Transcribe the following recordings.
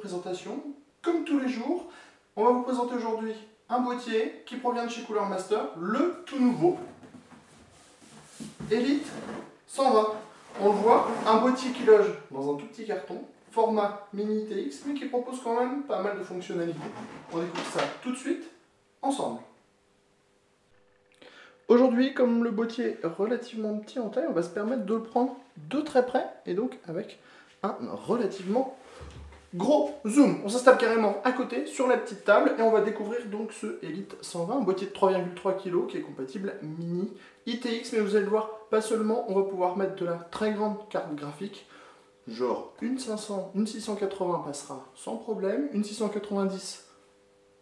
présentation. Comme tous les jours, on va vous présenter aujourd'hui un boîtier qui provient de chez Cooler Master, le tout nouveau Elite 120. On le voit, un boîtier qui loge dans un tout petit carton, format mini TX, mais qui propose quand même pas mal de fonctionnalités. On découvre ça tout de suite, ensemble. Aujourd'hui, comme le boîtier est relativement petit en taille, on va se permettre de le prendre de très près, et donc avec un relativement gros zoom. On s'installe carrément à côté sur la petite table et on va découvrir donc ce Elite 120, un boîtier de 3,3 kg qui est compatible mini ITX, mais vous allez le voir, pas seulement, on va pouvoir mettre de la très grande carte graphique, genre une 500, une 680 passera sans problème, une 690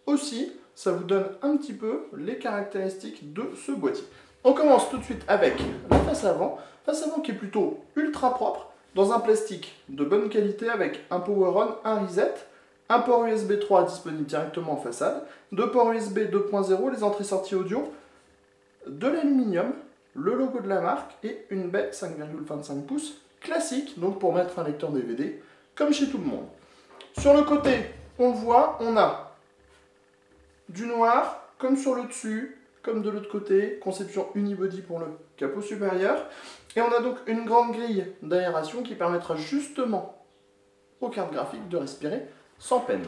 aussi, ça vous donne un petit peu les caractéristiques de ce boîtier. On commence tout de suite avec la face avant, face avant qui est plutôt ultra propre, dans un plastique de bonne qualité avec un power on, un reset, un port USB 3 disponible directement en façade, deux ports USB 2.0, les entrées-sorties audio, de l'aluminium, le logo de la marque et une baie 5,25 pouces classique, donc pour mettre un lecteur DVD, comme chez tout le monde. Sur le côté, on voit, on a du noir, comme sur le dessus, comme de l'autre côté, conception unibody pour le capot supérieur. Et on a donc une grande grille d'aération qui permettra justement aux cartes graphiques de respirer sans peine.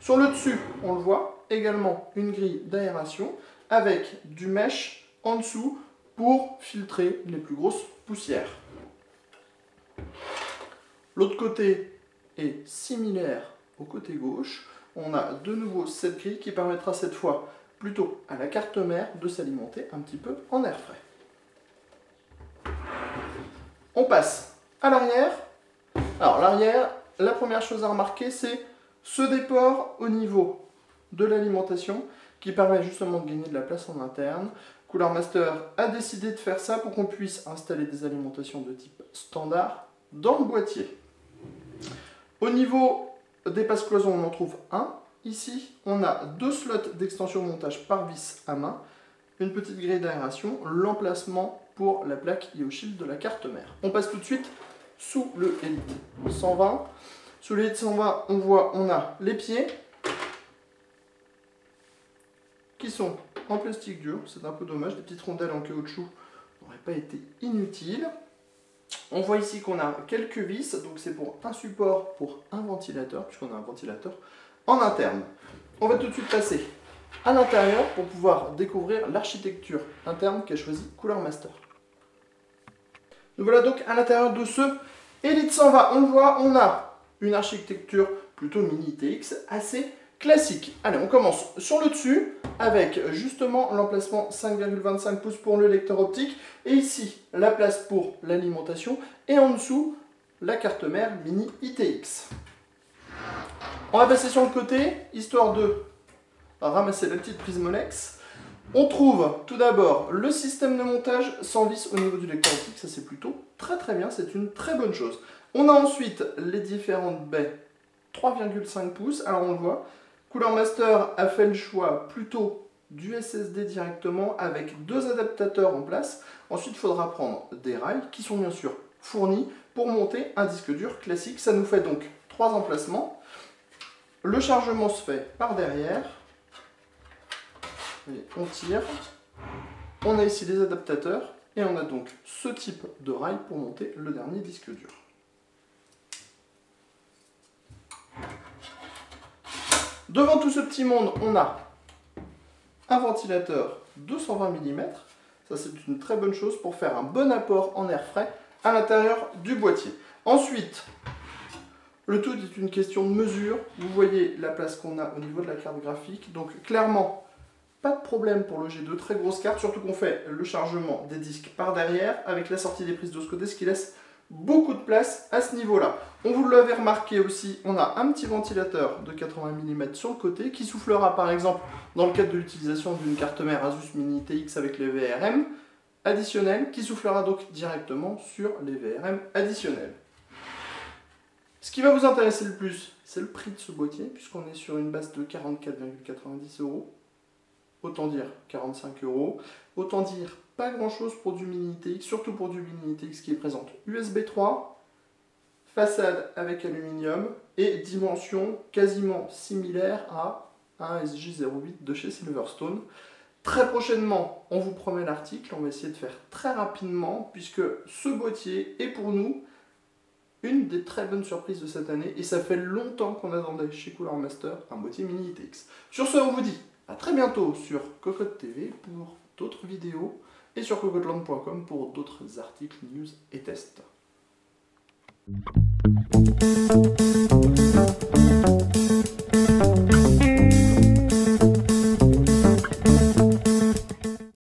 Sur le dessus, on le voit, également une grille d'aération avec du mesh en dessous pour filtrer les plus grosses poussières. L'autre côté est similaire au côté gauche. On a de nouveau cette grille qui permettra cette fois plutôt à la carte mère de s'alimenter un petit peu en air frais. On passe à l'arrière. Alors l'arrière, la première chose à remarquer, c'est ce déport au niveau de l'alimentation qui permet justement de gagner de la place en interne. Cooler Master a décidé de faire ça pour qu'on puisse installer des alimentations de type standard dans le boîtier. Au niveau des passe-cloisons, on en trouve un. Ici, on a deux slots d'extension montage par vis à main, une petite grille d'aération, l'emplacement pour la plaque IO-Shield de la carte mère. On passe tout de suite sous le Elite 120. Sous le Elite 120, on voit, on a les pieds qui sont en plastique dur. C'est un peu dommage, des petites rondelles en caoutchouc n'auraient pas été inutiles. On voit ici qu'on a quelques vis, donc c'est pour un support pour un ventilateur, puisqu'on a un ventilateur en interne. On va tout de suite passer à l'intérieur pour pouvoir découvrir l'architecture interne qu'a choisi Cooler Master. Nous voilà donc à l'intérieur de ce Elite 120. On voit, on a une architecture plutôt mini TX assez classique. Allez, on commence sur le dessus avec justement l'emplacement 5,25 pouces pour le lecteur optique et ici la place pour l'alimentation et en dessous la carte mère mini ITX. On va passer sur le côté, histoire de ramasser la petite prise Molex. On trouve tout d'abord le système de montage sans vis au niveau du lecteur ça c'est plutôt très très bien, c'est une très bonne chose. On a ensuite les différentes baies 3,5 pouces, alors on le voit, Cooler Master a fait le choix plutôt du SSD directement avec deux adaptateurs en place. Ensuite, il faudra prendre des rails qui sont bien sûr fournis pour monter un disque dur classique. Ça nous fait donc trois emplacements. Le chargement se fait par derrière. on tire. On a ici les adaptateurs et on a donc ce type de rail pour monter le dernier disque dur. Devant tout ce petit monde, on a un ventilateur 220 mm. Ça, c'est une très bonne chose pour faire un bon apport en air frais à l'intérieur du boîtier. Ensuite, le tout est une question de mesure. Vous voyez la place qu'on a au niveau de la carte graphique. Donc, clairement, pas de problème pour loger de très grosses cartes, surtout qu'on fait le chargement des disques par derrière avec la sortie des prises de ce côté, ce qui laisse beaucoup de place à ce niveau-là. On vous l'avait remarqué aussi, on a un petit ventilateur de 80 mm sur le côté qui soufflera par exemple dans le cadre de l'utilisation d'une carte mère Asus Mini TX avec les VRM additionnels qui soufflera donc directement sur les VRM additionnels. Ce qui va vous intéresser le plus, c'est le prix de ce boîtier puisqu'on est sur une base de 44,90 euros. Autant dire 45 euros. Autant dire pas grand chose pour du mini TX, surtout pour du mini TX qui est présente USB 3, façade avec aluminium et dimension quasiment similaire à un SJ08 de chez Silverstone. Très prochainement, on vous promet l'article, on va essayer de faire très rapidement puisque ce boîtier est pour nous une des très bonnes surprises de cette année et ça fait longtemps qu'on attendait chez Cooler Master un boîtier mini ITX. Sur ce, on vous dit à très bientôt sur Cocotte TV pour d'autres vidéos et sur cocotland.com pour d'autres articles, news et tests.